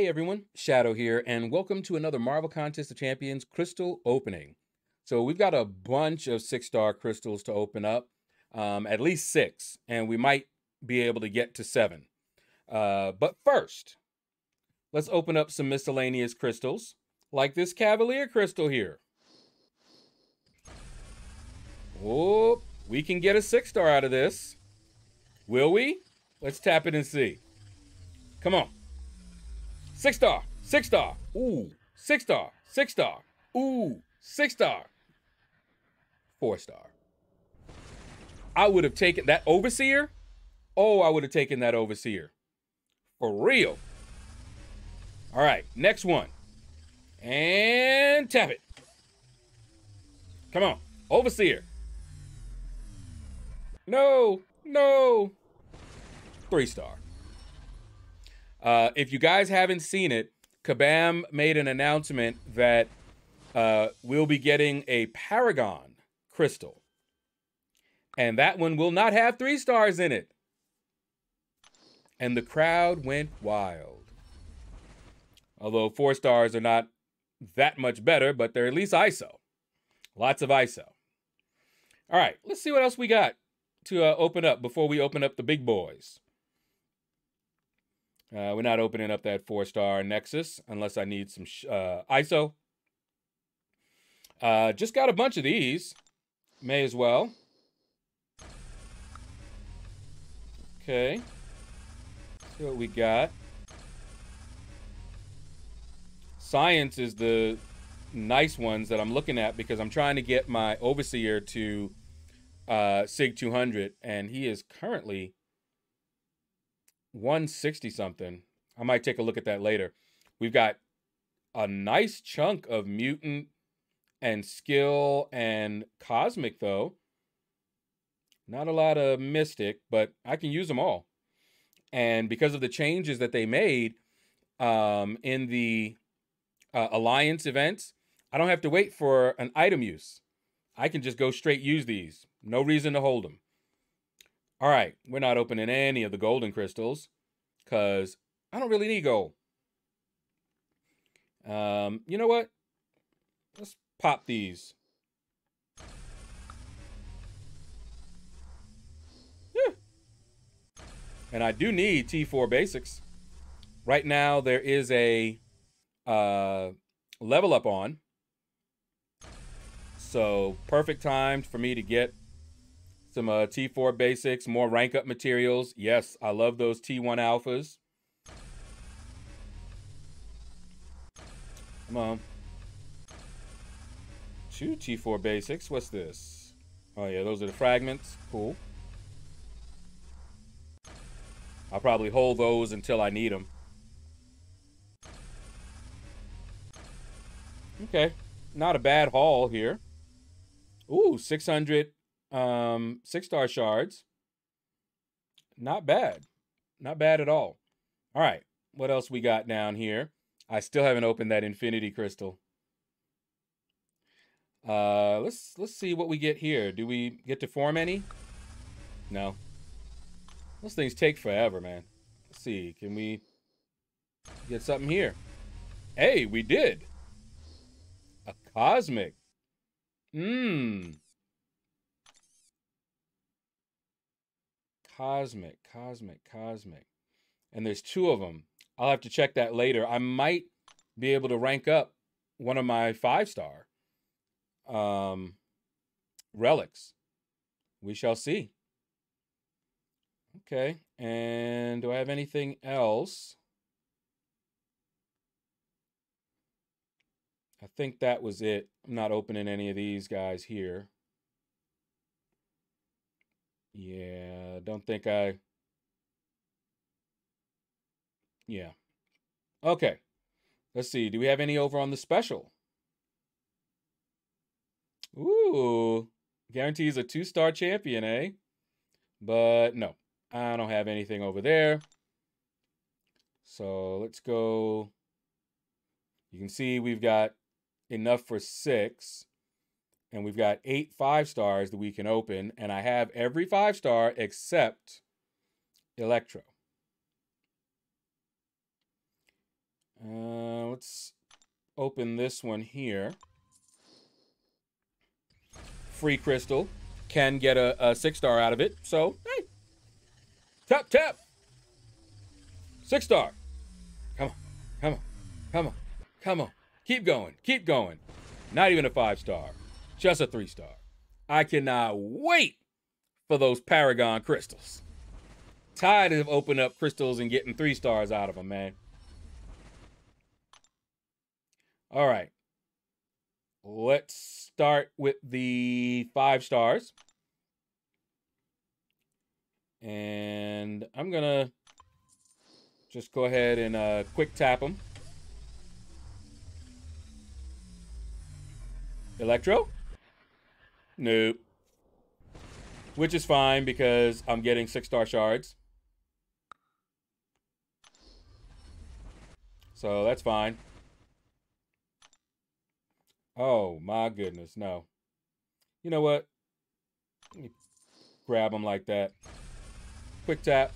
Hey everyone, Shaedow here, and welcome to another Marvel Contest of Champions crystal opening. So we've got a bunch of six-star crystals to open up, um, at least six, and we might be able to get to seven. Uh, but first, let's open up some miscellaneous crystals, like this Cavalier crystal here. Oh, we can get a six-star out of this. Will we? Let's tap it and see. Come on. Six star, six star, ooh, six star, six star, ooh, six star, four star. I would have taken that overseer. Oh, I would have taken that overseer. For real. All right, next one. And tap it. Come on, overseer. No, no. Three star. Uh, if you guys haven't seen it, Kabam made an announcement that uh, we'll be getting a Paragon crystal. And that one will not have three stars in it. And the crowd went wild. Although four stars are not that much better, but they're at least ISO. Lots of ISO. All right, let's see what else we got to uh, open up before we open up the big boys. Uh, we're not opening up that four star Nexus unless I need some uh, ISO. Uh, just got a bunch of these. May as well. Okay. See what we got. Science is the nice ones that I'm looking at because I'm trying to get my overseer to uh, SIG 200, and he is currently 160 something. I might take a look at that later. We've got a nice chunk of mutant and skill and cosmic though. Not a lot of mystic, but I can use them all. And because of the changes that they made um, in the uh, alliance events, I don't have to wait for an item use. I can just go straight use these. No reason to hold them. All right, we're not opening any of the golden crystals because I don't really need gold. Um, you know what? Let's pop these. Yeah. And I do need T4 basics. Right now, there is a uh, level up on. So, perfect time for me to get some uh, T4 basics, more rank up materials. Yes, I love those T1 alphas. Come on. Two T4 basics. What's this? Oh, yeah, those are the fragments. Cool. I'll probably hold those until I need them. Okay. Not a bad haul here. Ooh, 600 um, six star shards. Not bad. Not bad at all. All right. What else we got down here? I still haven't opened that infinity crystal. Uh, let's let's see what we get here. Do we get to form any? No. Those things take forever, man. Let's see. Can we get something here? Hey, we did. A cosmic. Mmm. Cosmic, Cosmic, Cosmic. And there's two of them. I'll have to check that later. I might be able to rank up one of my five star um, relics. We shall see. Okay. And do I have anything else? I think that was it. I'm not opening any of these guys here. Yeah, don't think I. Yeah. Okay. Let's see. Do we have any over on the special? Ooh. Guarantees a two star champion, eh? But no, I don't have anything over there. So let's go. You can see we've got enough for six and we've got eight five stars that we can open, and I have every five star except Electro. Uh, let's open this one here. Free crystal. Can get a, a six star out of it. So, hey. Tap, tap. Six star. Come on. Come on. Come on. Come on. Keep going. Keep going. Not even a five star. Just a three star. I cannot wait for those Paragon crystals. Tired of opening up crystals and getting three stars out of them, man. All right. Let's start with the five stars. And I'm going to just go ahead and uh, quick tap them. Electro? Nope. Which is fine because I'm getting six star shards. So that's fine. Oh my goodness, no. You know what? grab them like that. Quick tap.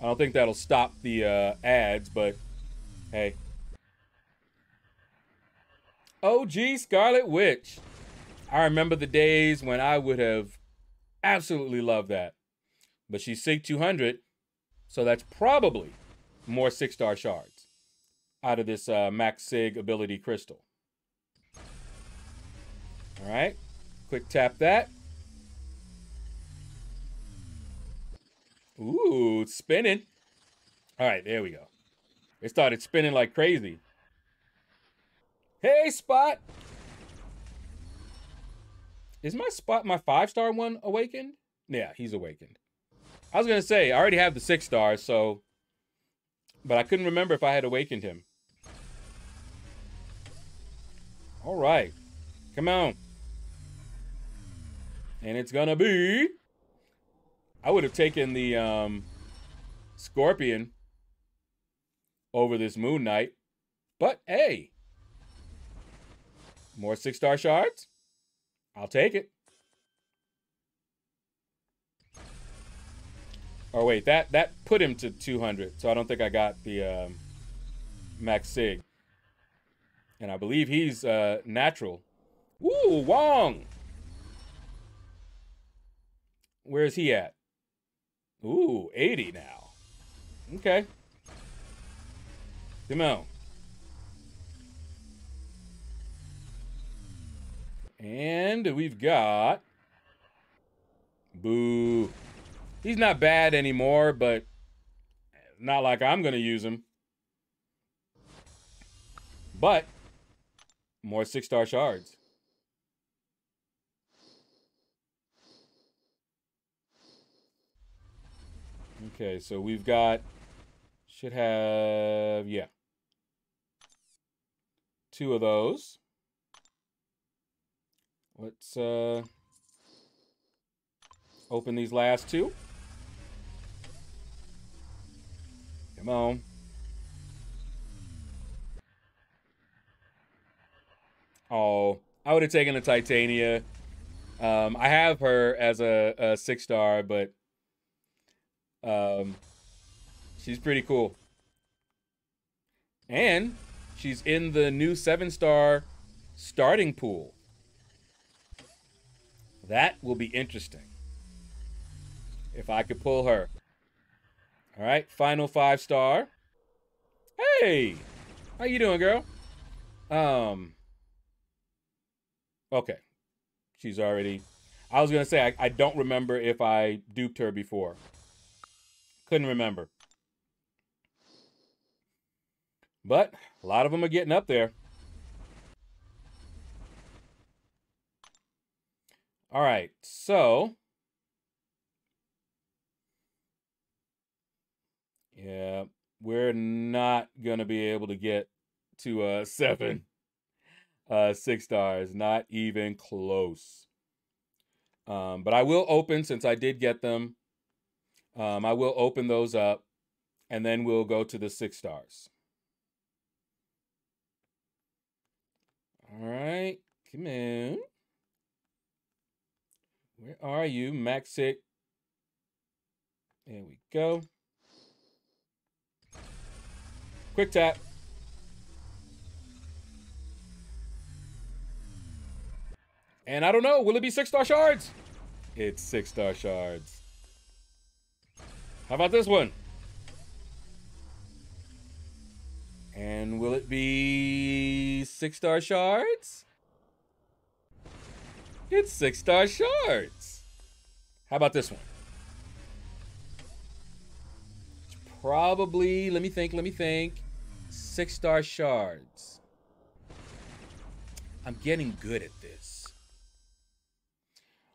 I don't think that'll stop the uh, ads, but hey. Gee, Scarlet Witch. I remember the days when I would have absolutely loved that. But she's SIG 200, so that's probably more six star shards out of this uh, max SIG ability crystal. All right, quick tap that. Ooh, it's spinning. All right, there we go. It started spinning like crazy. Hey, Spot. Is my Spot my five star one awakened? Yeah, he's awakened. I was gonna say I already have the six stars, so, but I couldn't remember if I had awakened him. All right, come on. And it's gonna be. I would have taken the um, Scorpion over this Moon Knight, but hey, more six star shards. I'll take it. Oh wait, that that put him to 200, so I don't think I got the um, max sig. And I believe he's uh, natural. Ooh, Wong. Where's he at? Ooh, 80 now. Okay. Come on. And we've got Boo. He's not bad anymore, but not like I'm going to use him. But more six star shards. Okay, so we've got, should have, yeah, two of those. Let's uh, open these last two. Come on. Oh, I would have taken a Titania. Um, I have her as a, a six star, but um, she's pretty cool. And she's in the new seven star starting pool. That will be interesting. If I could pull her. All right, final five star. Hey, how you doing, girl? Um. Okay, she's already. I was gonna say I, I don't remember if I duped her before. Couldn't remember. But a lot of them are getting up there. All right, so yeah, we're not gonna be able to get to uh seven, uh six stars, not even close. Um, but I will open since I did get them um, I will open those up and then we'll go to the six stars. All right, come in. Where are you, max sig? There we go. Quick tap. And I don't know, will it be six star shards? It's six star shards. How about this one? And will it be six star shards? It's six star shards. How about this one? It's probably, let me think, let me think. Six star shards. I'm getting good at this.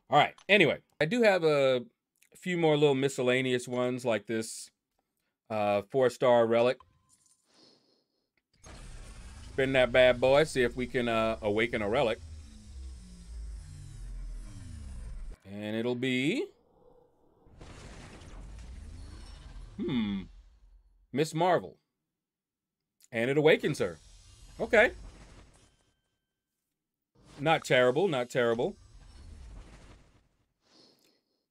All right. Anyway, I do have a few more little miscellaneous ones like this uh, four star relic. Spin that bad boy. See if we can uh, awaken a relic. And it'll be. Hmm. Ms. Marvel. And it awakens her. Okay. Not terrible, not terrible.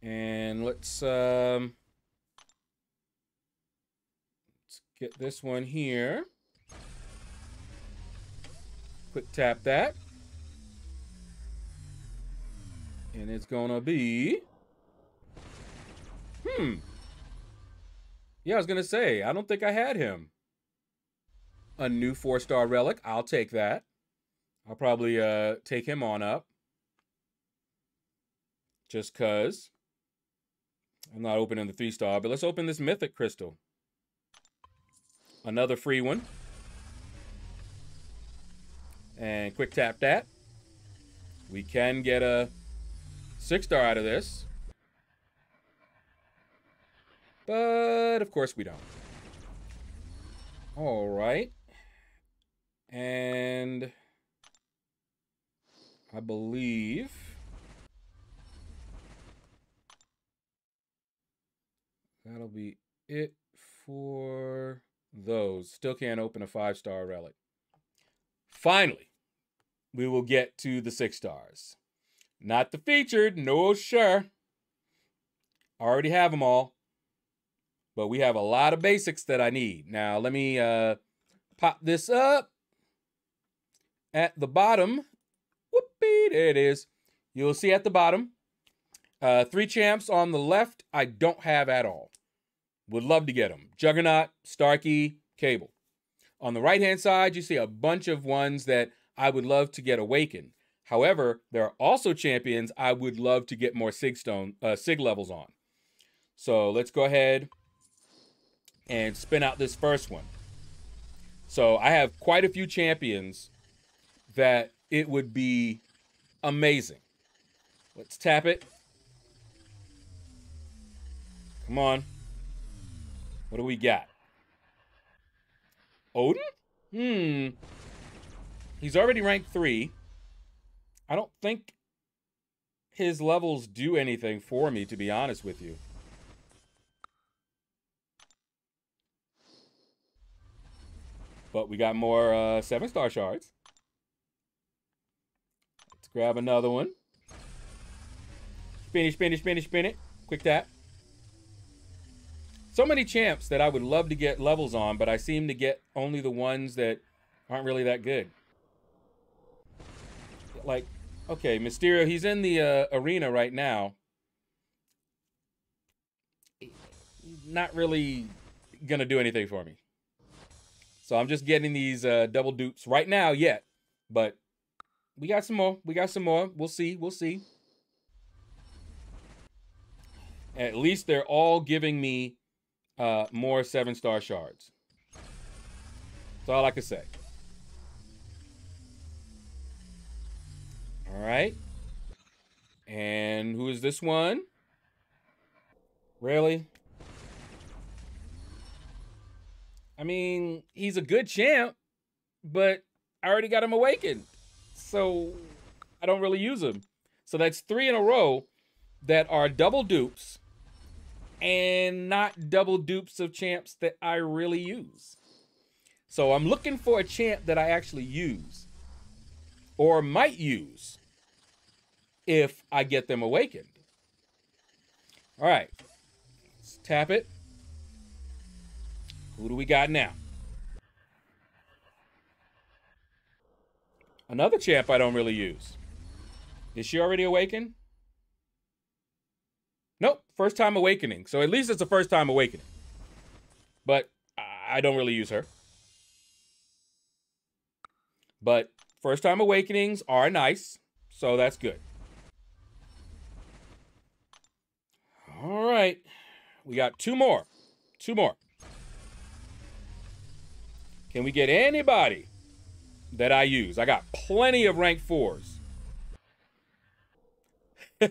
And let's um let's get this one here. Quick tap that. And it's gonna be Hmm. Yeah, I was gonna say, I don't think I had him. A new four-star relic. I'll take that. I'll probably uh take him on up. Just cause. I'm not opening the three star, but let's open this mythic crystal. Another free one. And quick tap that. We can get a six star out of this. But of course we don't. All right. And I believe that'll be it for those. Still can't open a five star relic. Finally, we will get to the six stars. Not the featured, no sure. I already have them all. But we have a lot of basics that I need. Now, let me uh, pop this up. At the bottom, whoopee, there it is. You'll see at the bottom, uh, three champs on the left, I don't have at all. Would love to get them. Juggernaut, Starkey, Cable. On the right-hand side, you see a bunch of ones that I would love to get awakened. However, there are also champions I would love to get more Sig Stone, uh, Sig levels on. So let's go ahead and spin out this first one. So I have quite a few champions that it would be amazing. Let's tap it. Come on. What do we got? Odin? Hmm. He's already ranked three. I don't think his levels do anything for me, to be honest with you. But we got more uh, seven star shards. Let's grab another one. Spin it, spin it, spin it, spin it. Quick tap. So many champs that I would love to get levels on, but I seem to get only the ones that aren't really that good. Like, okay, Mysterio, he's in the uh, arena right now. Not really gonna do anything for me. So I'm just getting these uh, double dupes right now yet, but we got some more. We got some more. We'll see. We'll see. At least they're all giving me uh, more seven star shards. That's all I can say. All right. And who is this one? Really? I mean, he's a good champ, but I already got him awakened. So I don't really use him. So that's three in a row that are double dupes and not double dupes of champs that I really use. So I'm looking for a champ that I actually use or might use if I get them awakened. All right, let's tap it. Who do we got now? Another champ I don't really use. Is she already awakened? Nope, first time awakening. So at least it's a first time awakening. But I don't really use her. But first time awakenings are nice. So that's good. All right. We got two more. Two more. Can we get anybody that I use? I got plenty of rank fours. oh,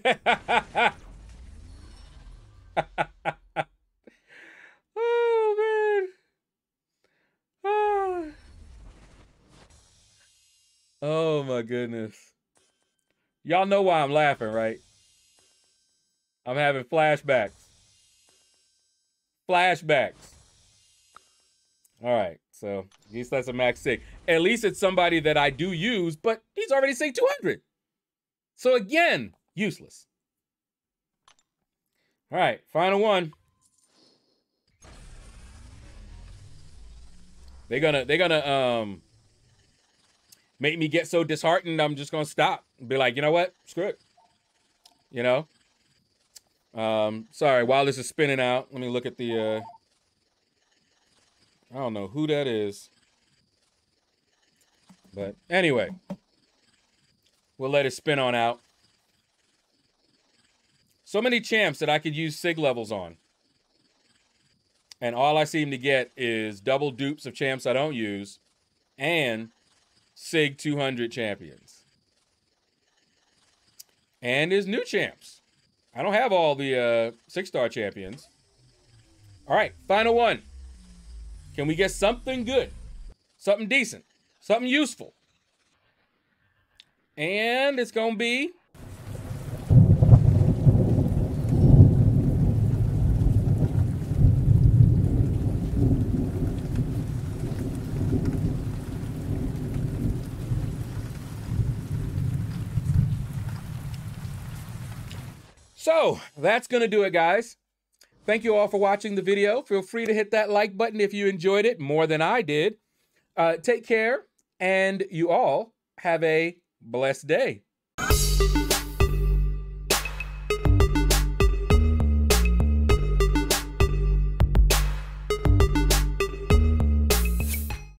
man. Ah. Oh, my goodness. Y'all know why I'm laughing, right? I'm having flashbacks. Flashbacks. All right, so least that's a max sig. At least it's somebody that I do use, but he's already sig 200. So again, useless. All right, final one. They're gonna they're gonna um make me get so disheartened I'm just gonna stop and be like, you know what? Screw it. You know? Um, sorry, while this is spinning out, let me look at the uh I don't know who that is. But anyway, we'll let it spin on out. So many champs that I could use SIG levels on. And all I seem to get is double dupes of champs I don't use and SIG 200 champions. And his new champs. I don't have all the uh, six star champions. All right, final one. Can we get something good? Something decent? Something useful? And it's going to be So that's going to do it, guys. Thank you all for watching the video. Feel free to hit that like button if you enjoyed it more than I did. Uh, take care, and you all have a blessed day.